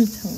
hotel.